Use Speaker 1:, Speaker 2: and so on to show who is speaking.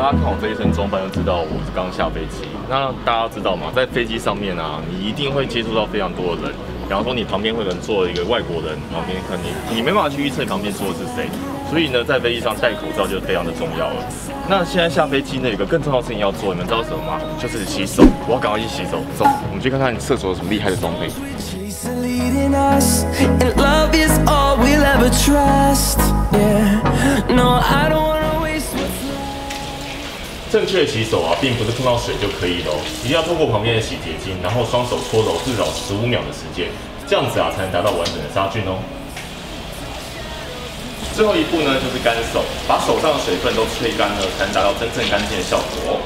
Speaker 1: 大家看我这一身装扮就知道我是刚下飞机。那大家知道吗？在飞机上面啊，你一定会接触到非常多的人。比方说，你旁边会有人坐一个外国人，旁边看你，你没办法去预测旁边坐的是谁。所以呢，在飞机上戴口罩就非常的重要了。那现在下飞机呢，有个更重要的事情要做，你们知道什么吗？就是洗手。我要赶快去洗手。走，我们去看看你厕所有什么厉害的装备。正确洗手啊，并不是碰到水就可以了，一定要透过旁边的洗洁精，然后双手搓揉至少十五秒的时间，这样子啊才能达到完整的杀菌哦。最后一步呢，就是干手，把手上的水分都吹干了，才能达到真正干净的效果。